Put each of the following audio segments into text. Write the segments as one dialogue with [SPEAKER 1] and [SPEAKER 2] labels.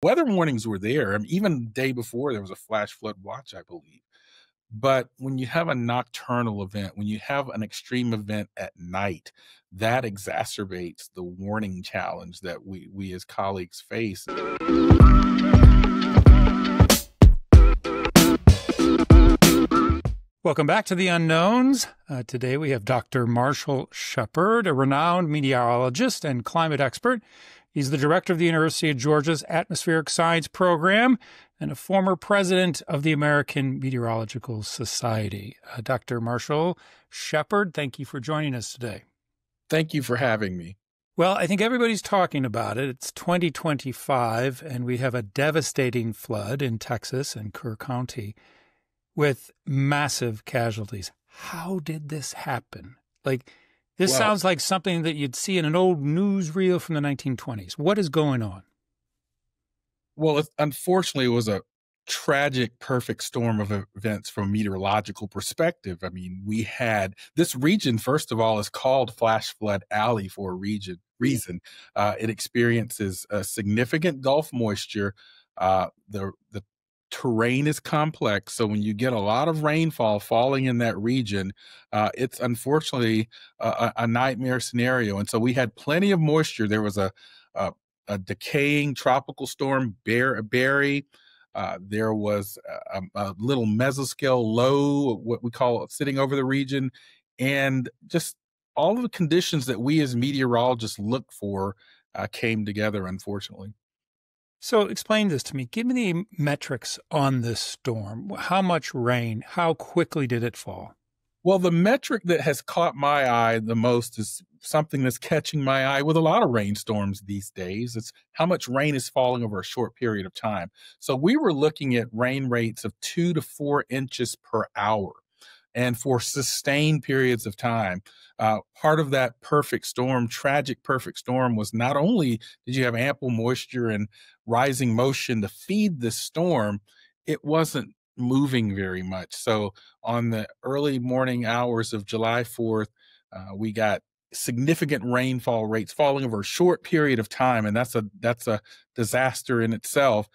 [SPEAKER 1] Weather warnings were there. I mean, even the day before, there was a flash flood watch, I believe. But when you have a nocturnal event, when you have an extreme event at night, that exacerbates the warning challenge that we, we as colleagues face.
[SPEAKER 2] Welcome back to the unknowns. Uh, today we have Dr. Marshall Shepherd, a renowned meteorologist and climate expert. He's the director of the University of Georgia's Atmospheric Science Program and a former president of the American Meteorological Society. Uh, Dr. Marshall Shepherd, thank you for joining us today.
[SPEAKER 1] Thank you for having me.
[SPEAKER 2] Well, I think everybody's talking about it. It's 2025, and we have a devastating flood in Texas and Kerr County with massive casualties. How did this happen? Like, this well, sounds like something that you'd see in an old newsreel from the 1920s. What is going on?
[SPEAKER 1] Well, it, unfortunately, it was a tragic perfect storm of events from a meteorological perspective. I mean, we had this region, first of all, is called Flash Flood Alley for a region reason. Uh, it experiences a significant Gulf moisture. Uh, the the terrain is complex. So when you get a lot of rainfall falling in that region, uh, it's unfortunately a, a, nightmare scenario. And so we had plenty of moisture. There was a a, a decaying tropical storm, Bear, Barry. Uh, there was a, a, little mesoscale low, what we call it, sitting over the region, and just all of the conditions that we as meteorologists look for uh, came together, unfortunately.
[SPEAKER 2] So explain this to me. Give me the metrics on this storm. How much rain? How quickly did it fall?
[SPEAKER 1] Well, the metric that has caught my eye the most is something that's catching my eye with a lot of rainstorms these days. It's how much rain is falling over a short period of time. So we were looking at rain rates of two to four inches per hour and for sustained periods of time. Uh, part of that perfect storm, tragic perfect storm, was not only did you have ample moisture and rising motion to feed the storm, it wasn't moving very much. So on the early morning hours of July 4th, uh, we got significant rainfall rates falling over a short period of time and that's a that's a disaster in itself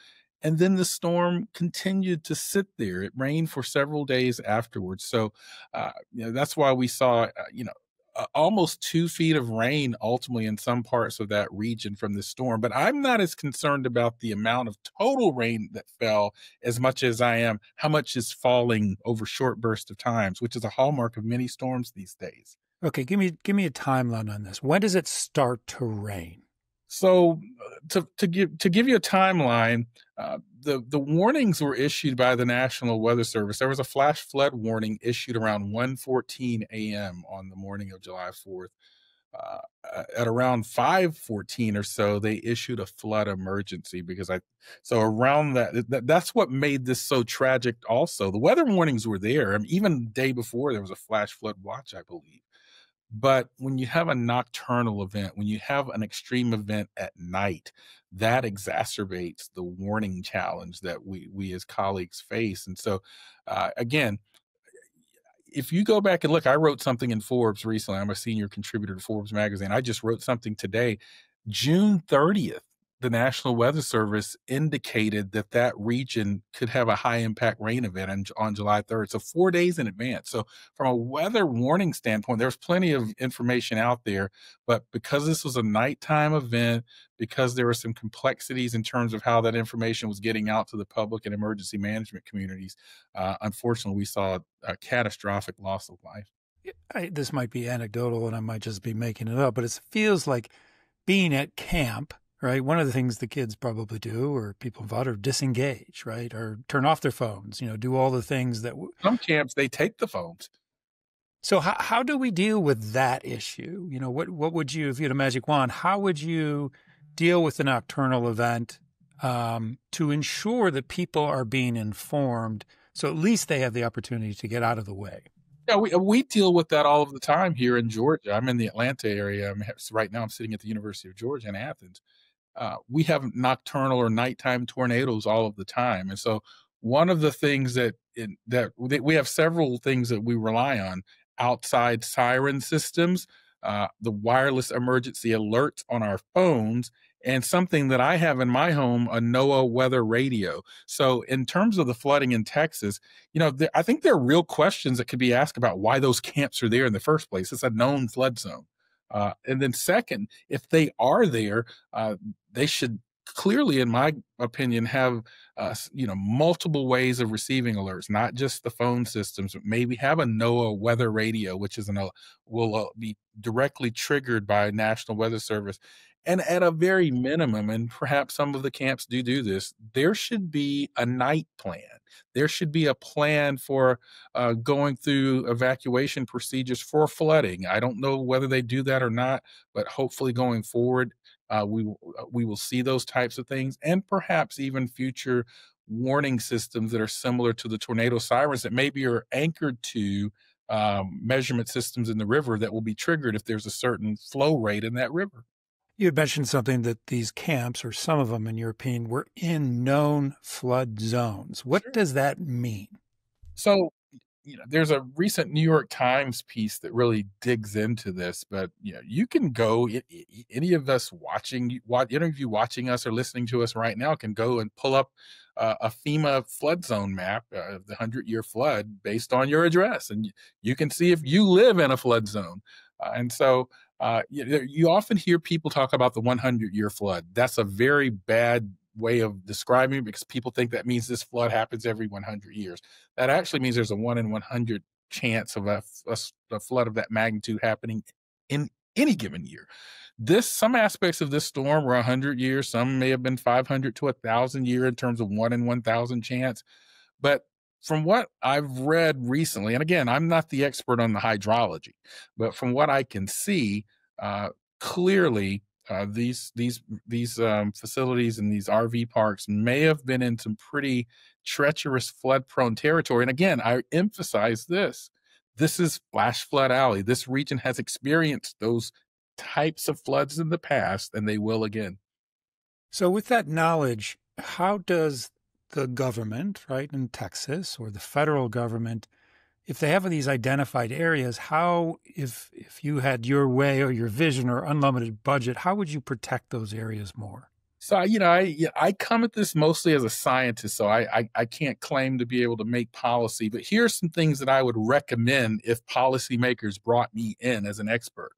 [SPEAKER 1] and then the storm continued to sit there. It rained for several days afterwards. So, uh, you know, that's why we saw, uh, you know, uh, almost two feet of rain ultimately in some parts of that region from the storm. But I'm not as concerned about the amount of total rain that fell as much as I am how much is falling over short bursts of times, which is a hallmark of many storms these days.
[SPEAKER 2] Okay, give me give me a timeline on this. When does it start to rain?
[SPEAKER 1] So to to give to give you a timeline, uh, the the warnings were issued by the National Weather Service. There was a flash flood warning issued around 1:14 a.m. on the morning of July 4th. Uh, at around 5:14 or so, they issued a flood emergency because I. So around that, that, that's what made this so tragic. Also, the weather warnings were there. I mean, even the day before, there was a flash flood watch, I believe. But when you have a nocturnal event, when you have an extreme event at night, that exacerbates the warning challenge that we we as colleagues face. And so, uh, again, if you go back and look, I wrote something in Forbes recently. I'm a senior contributor to Forbes magazine. I just wrote something today, June 30th the National Weather Service indicated that that region could have a high impact rain event on, on, July 3rd. So, four days in advance. So, from a weather warning standpoint, there's plenty of information out there. But because this was a nighttime event, because there were some complexities in terms of how that information was getting out to the public and emergency management communities, uh, unfortunately, we saw a catastrophic loss of life.
[SPEAKER 2] I, this might be anecdotal and I might just be making it up, but it feels like being at camp right? One of the things the kids probably do, or people involved, are disengage, right, or turn off their phones. You know, do all the things that w-
[SPEAKER 1] some camps they take the phones.
[SPEAKER 2] So how how do we deal with that issue? You know, what what would you, if you had a magic wand, how would you deal with the nocturnal event um, to ensure that people are being informed, so at least they have the opportunity to get out of the way?
[SPEAKER 1] Yeah, we we deal with that all of the time here in Georgia. I'm in the Atlanta area. I'm, right now, I'm sitting at the University of Georgia in Athens, uh, we have nocturnal or nighttime tornadoes all of the time. And so one of the things that in, that we have several things that we rely on outside siren systems, uh, the wireless emergency alerts on our phones, and something that I have in my home, a NOAA weather radio. So, in terms of the flooding in Texas, you know, I think there are real questions that could be asked about why those camps are there in the first place. It's a known flood zone. Uh, and then, second, if they are there, uh, they should clearly, in my opinion, have uh, you know multiple ways of receiving alerts, not just the phone systems. Maybe have a NOAA weather radio, which is an will uh, be directly triggered by National Weather Service. And at a very minimum, and perhaps some of the camps do do this, there should be a night plan. There should be a plan for uh, going through evacuation procedures for flooding. I don't know whether they do that or not, but hopefully going forward, uh, we uh, we will see those types of things, and perhaps even future warning systems that are similar to the tornado sirens that maybe are anchored to um, measurement systems in the river that will be triggered if there's a certain flow rate in that river.
[SPEAKER 2] You had mentioned something that these camps, or some of them in your opinion, were in known flood zones. What sure. does that mean?
[SPEAKER 1] So you know, there's a recent New York Times piece that really digs into this, but you know, you can go. Any of us watching, what any of you watching us or listening to us right now can go and pull up uh, a FEMA flood zone map uh, of the hundred year flood based on your address, and you can see if you live in a flood zone. Uh, and so, uh, you, you often hear people talk about the 100 year flood. That's a very bad way of describing it because people think that means this flood happens every 100 years. That actually means there's a one in 100 chance of a, a, a flood of that magnitude happening in any given year. This some aspects of this storm were 100 years, some may have been 500 to 1000 year in terms of 1 in 1000 chance. But from what I've read recently, and again, I'm not the expert on the hydrology, but from what I can see, uh, clearly uh, these these these um, facilities and these RV parks may have been in some pretty treacherous flood prone territory. And again, I emphasize this: this is flash flood alley. This region has experienced those types of floods in the past, and they will again.
[SPEAKER 2] So, with that knowledge, how does the government, right, in Texas or the federal government, if they have these identified areas, how, if if you had your way or your vision or unlimited budget, how would you protect those areas more?
[SPEAKER 1] So you know, I I come at this mostly as a scientist, so I, I, I can't claim to be able to make policy. But here are some things that I would recommend if policymakers brought me in as an expert.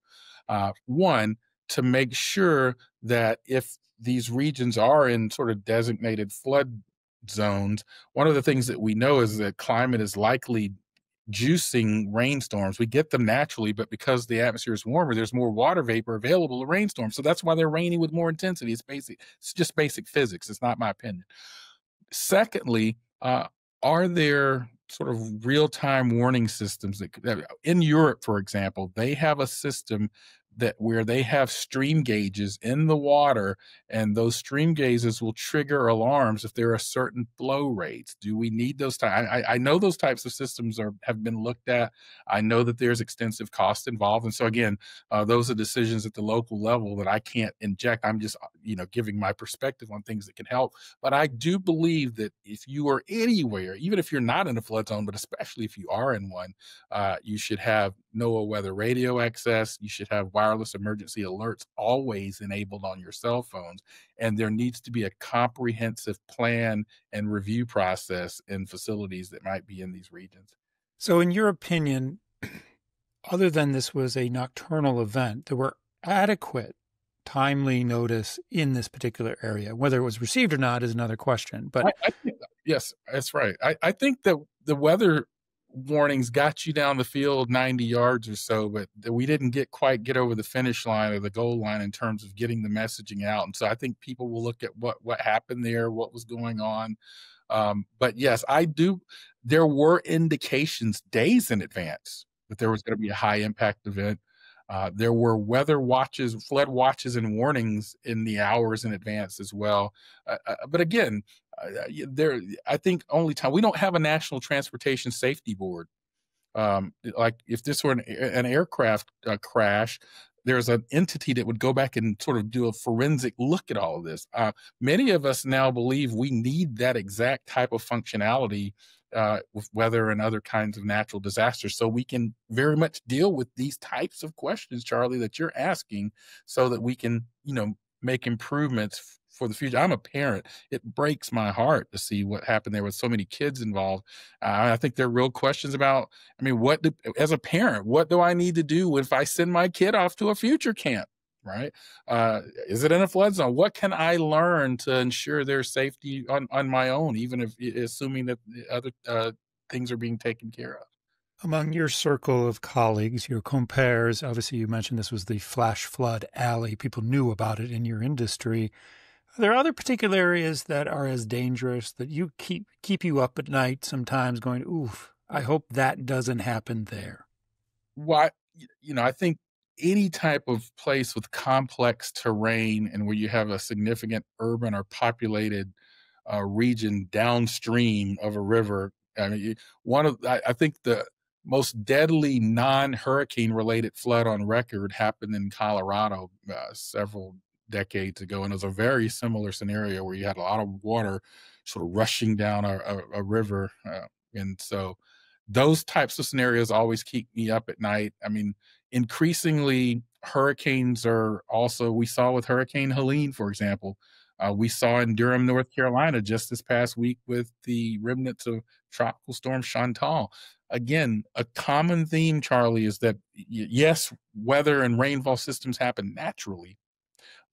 [SPEAKER 1] Uh, one, to make sure that if these regions are in sort of designated flood zones, one of the things that we know is that climate is likely juicing rainstorms. We get them naturally, but because the atmosphere is warmer, there's more water vapor available to rainstorms. So that's why they're raining with more intensity. It's basic, it's just basic physics. It's not my opinion. Secondly, uh, are there sort of real-time warning systems that in Europe, for example, they have a system that where they have stream gauges in the water and those stream gauges will trigger alarms if there are certain flow rates. Do we need those types I, I know those types of systems are have been looked at. I know that there's extensive cost involved and so again uh, those are decisions at the local level that i can't inject. I'm just uh, you know giving my perspective on things that can help. But i do believe that if you are anywhere even if you're not in a flood zone but especially if you are in one uh, you should have NOAA weather radio access. You should have wireless emergency alerts always enabled on your cell phones. And there needs to be a comprehensive plan and review process in facilities that might be in these regions.
[SPEAKER 2] So, in your opinion, other than this was a nocturnal event, there were adequate timely notice in this particular area. Whether it was received or not is another question. But
[SPEAKER 1] I, I think, yes, that's right. I, I think that the weather warnings got you down the field 90 yards or so, but we didn't get quite get over the finish line or the goal line in terms of getting the messaging out. And so I think people will look at what what happened there, what was going on. Um, but yes, I do. There were indications days in advance that there was going to be a high impact event. Uh, there were weather watches, flood watches, and warnings in the hours in advance as well. Uh, uh, but again, there, I think only time we don't have a national transportation safety board. Um, like if this were an, an aircraft uh, crash, there's an entity that would go back and sort of do a forensic look at all of this. Uh, many of us now believe we need that exact type of functionality uh, with weather and other kinds of natural disasters. So we can very much deal with these types of questions, Charlie, that you're asking, so that we can, you know, make improvements for the future. I'm a parent. It breaks my heart to see what happened there with so many kids involved. Uh, I think there are real questions about. I mean, what do, as a parent, what do I need to do if I send my kid off to a future camp? Right? Uh, is it in a flood zone? What can I learn to ensure their safety on on my own, even if assuming that other uh, things are being taken care of?
[SPEAKER 2] Among your circle of colleagues, your compares, obviously you mentioned this was the flash flood alley. People knew about it in your industry. Are there other particular areas that are as dangerous that you keep keep you up at night sometimes going, oof, I hope that doesn't happen there?
[SPEAKER 1] Why you know, I think any type of place with complex terrain and where you have a significant urban or populated uh, region downstream of a river. I mean, one of I, I think the most deadly non-hurricane related flood on record happened in Colorado uh, several decades ago, and it was a very similar scenario where you had a lot of water sort of rushing down a, a, a river, uh, and so those types of scenarios always keep me up at night. I mean, increasingly, hurricanes are also we saw with Hurricane Helene, for example. Uh, we saw in Durham, North Carolina, just this past week with the remnants of Tropical Storm Chantal. Again, a common theme, Charlie, is that yes, weather and rainfall systems happen naturally,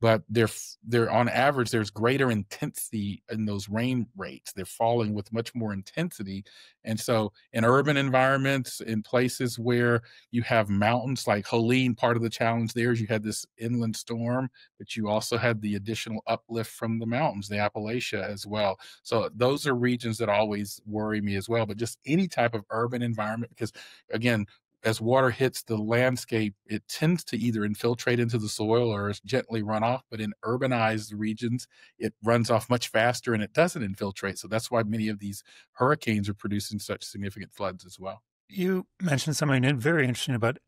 [SPEAKER 1] but they're they're on average there's greater intensity in those rain rates. They're falling with much more intensity. And so in urban environments in places where you have mountains like Helene part of the challenge there is you had this inland storm but you also had the additional uplift from the mountains the Appalachia as well. So those are regions that always worry me as well but just any type of urban environment because again as water hits the landscape, it tends to either infiltrate into the soil or gently run off. But in urbanized regions, it runs off much faster and it doesn't infiltrate. So that's why many of these hurricanes are producing such significant floods as well.
[SPEAKER 2] You mentioned something very interesting about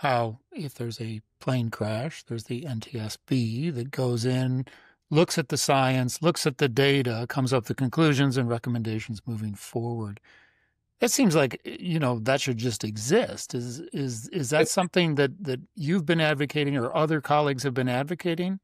[SPEAKER 2] how if there's a plane crash, there's the NTSB that goes in, looks at the science, looks at the data, comes up with conclusions and recommendations moving forward. That seems like eh, you know that should just exist. Is is is that something that that you've been advocating or other colleagues have been advocating?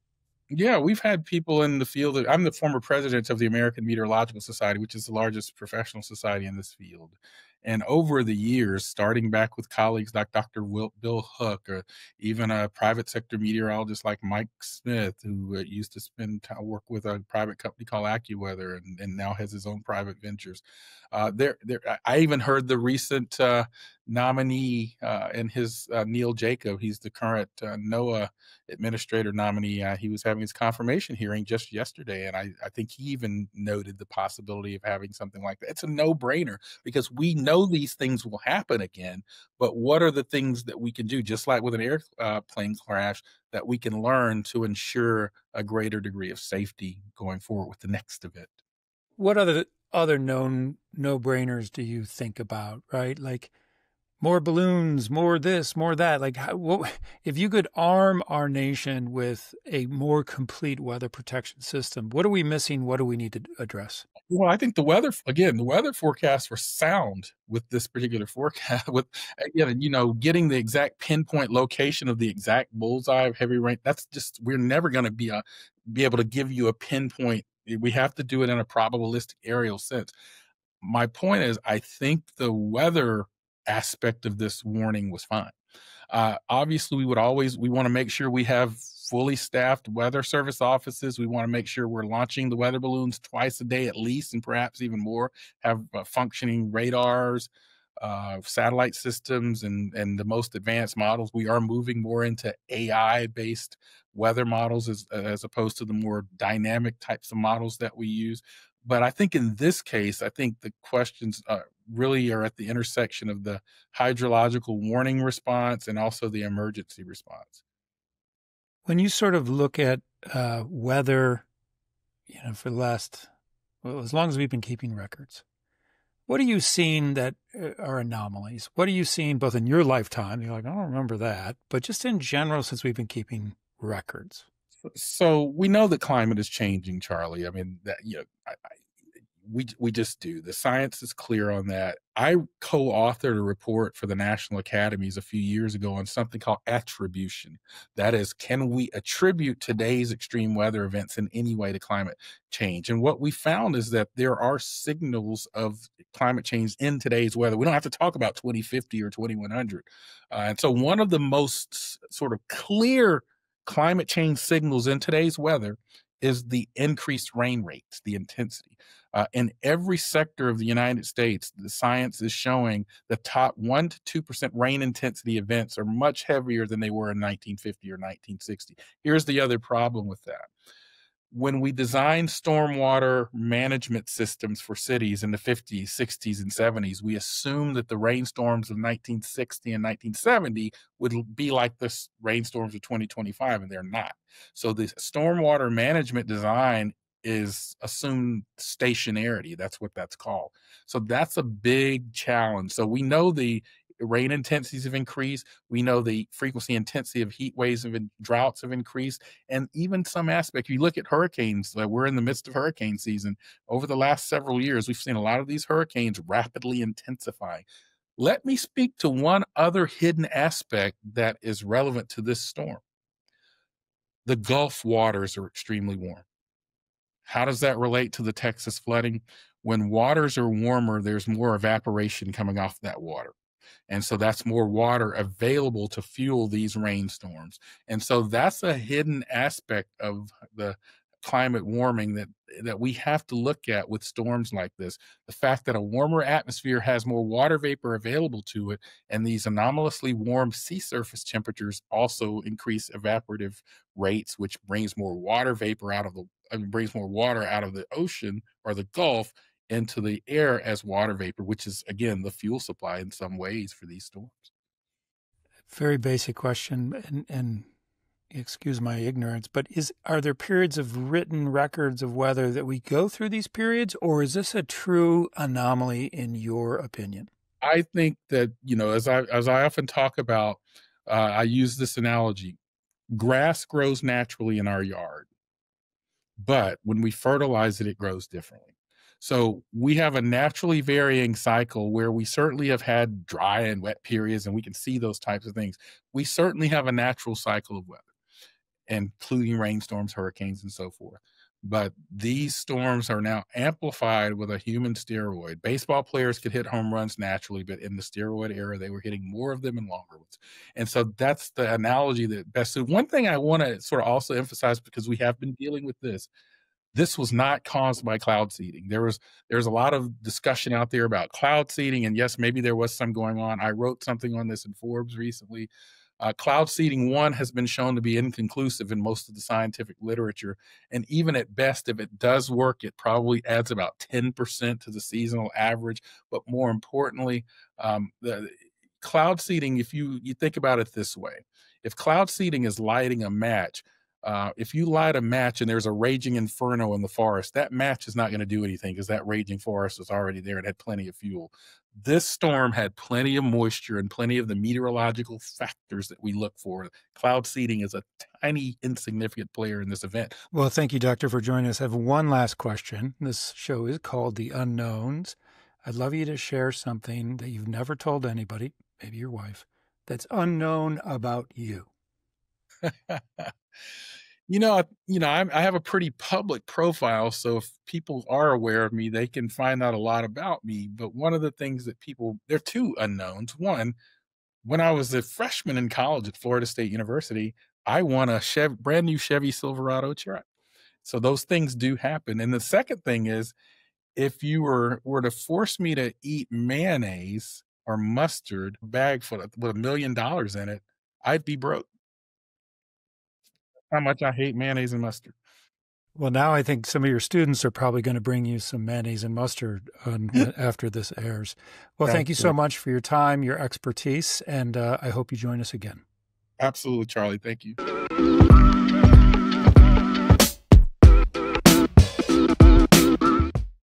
[SPEAKER 1] Yeah, we've had people in the field. I'm the former president of the American Meteorological Society, which is the largest professional society in this field. And over the years, starting back with colleagues like Dr. Bill Hooke, or even a private sector meteorologist like Mike Smith, who uh, used to spend time, work with a private company called AccuWeather and, and now has his own private ventures. Uh, there, there, I even heard the recent uh, nominee uh, and his uh, Neil Jacobs. He's the current uh, NOAA administrator nominee. Uh, he was having his confirmation hearing just yesterday, and I, I think he even noted the possibility of having something like that. It's a no brainer because we know these things will happen again. But what are the things that we can do, just like with an airplane uh, crash, that we can learn to ensure a greater degree of safety going forward with the next event?
[SPEAKER 2] What other other known no brainers do you think about? Right, like more balloons, more this, more that. Like, how, what, if you could arm our nation with a more complete weather protection system, what are we missing? What do we need to address?
[SPEAKER 1] Well, I think the weather again, the weather forecasts were sound with this particular forecast. With again, you know, getting the exact pinpoint location of the exact bullseye of heavy rain. That's just we're never going to be a be able to give you a pinpoint. We have to do it in a probabilistic aerial sense. My point is, I think the weather aspect of this warning was fine. Uh, obviously, we would always we want to make sure we have fully staffed weather service offices. We want to make sure we're launching the weather balloons twice a day at least, and perhaps even more. Have uh, functioning radars, uh, satellite systems, and and the most advanced models. We are moving more into AI based weather models as as opposed to the more dynamic types of models that we use. But I think in this case, I think the questions uh, really are at the intersection of the hydrological warning response and also the emergency response.
[SPEAKER 2] When you sort of look at uh, weather, you know, for the last, well, as long as we've been keeping records, what are you seeing that uh, are anomalies? What are you seeing both in your lifetime? You're like, I don't remember that, but just in general, since we've been keeping records.
[SPEAKER 1] So we know that climate is changing, Charlie. I mean, that you know, I, I, we we just do. The science is clear on that. I co-authored a report for the National Academies a few years ago on something called attribution. That is, can we attribute today's extreme weather events in any way to climate change? And what we found is that there are signals of climate change in today's weather. We don't have to talk about 2050 or 2100. Uh, and so one of the most sort of clear climate change signals in today's weather is the increased rain rates, the intensity. Uh, in every sector of the United States, the science is showing the top 1% to 2% rain intensity events are much heavier than they were in 1950 or 1960. Here's the other problem with that when we designed stormwater management systems for cities in the 50s, 60s, and 70s, we assumed that the rainstorms of 1960 and 1970 would be like the rainstorms of 2025, and they're not. So the stormwater management design is assumed stationarity. That's what that's called. So that's a big challenge. So we know the rain intensities have increased. We know the frequency intensity of heat waves and droughts have increased. And even some aspect, you look at hurricanes, uh, we're in the midst of hurricane season. Over the last several years, we've seen a lot of these hurricanes rapidly intensifying. Let me speak to one other hidden aspect that is relevant to this storm. The Gulf waters are extremely warm. How does that relate to the Texas flooding? When waters are warmer, there's more evaporation coming off that water. And so that's more water available to fuel these rainstorms. And so that's a hidden aspect of the climate warming that that we have to look at with storms like this the fact that a warmer atmosphere has more water vapor available to it and these anomalously warm sea surface temperatures also increase evaporative rates which brings more water vapor out of the uh, brings more water out of the ocean or the gulf into the air as water vapor, which is again the fuel supply in some ways for these storms.
[SPEAKER 2] Very basic question, and, and excuse my ignorance, but is are there periods of written records of weather that we go through these periods, or is this a true anomaly in your opinion?
[SPEAKER 1] I think that you know, as I as I often talk about, uh, I use this analogy: grass grows naturally in our yard, but when we fertilize it, it grows differently. So we have a naturally varying cycle where we certainly have had dry and wet periods, and we can see those types of things. We certainly have a natural cycle of weather, including rainstorms, hurricanes, and so forth. But these storms are now amplified with a human steroid. Baseball players could hit home runs naturally, but in the steroid era, they were hitting more of them and longer ones. And so that's the analogy that best. One thing I want to sort of also emphasize because we have been dealing with this this was not caused by cloud seeding. There was there's a lot of discussion out there about cloud seeding, and yes, maybe there was some going on. I wrote something on this in Forbes recently. Uh, cloud seeding one has been shown to be inconclusive in most of the scientific literature, and even at best, if it does work, it probably adds about ten percent to the seasonal average. But more importantly, um, the cloud seeding, if you you think about it this way, if cloud seeding is lighting a match uh, if you light a match and there's a raging inferno in the forest, that match is not going to do anything because that raging forest was already there and had plenty of fuel. This storm had plenty of moisture and plenty of the meteorological factors that we look for. Cloud seeding is a tiny, insignificant player in this event.
[SPEAKER 2] Well, thank you, Doctor, for joining us. I have one last question. This show is called The Unknowns. I'd love you to share something that you've never told anybody, maybe your wife, that's unknown about you.
[SPEAKER 1] you know, you know, I'm, I have a pretty public profile, so if people are aware of me, they can find out a lot about me. But one of the things that people, there are two unknowns. One, when I was a freshman in college at Florida State University, I won a Chevy, brand new Chevy Silverado truck. So those things do happen. And the second thing is, if you were were to force me to eat mayonnaise or mustard bag full with a million dollars in it, I'd be broke how much I hate mayonnaise and mustard.
[SPEAKER 2] Well, now I think some of your students are probably going to bring you some mayonnaise and mustard on, after this airs. Well, thank you so much for your time, your expertise, and uh, I hope you join us again.
[SPEAKER 1] Absolutely, Charlie. Thank you.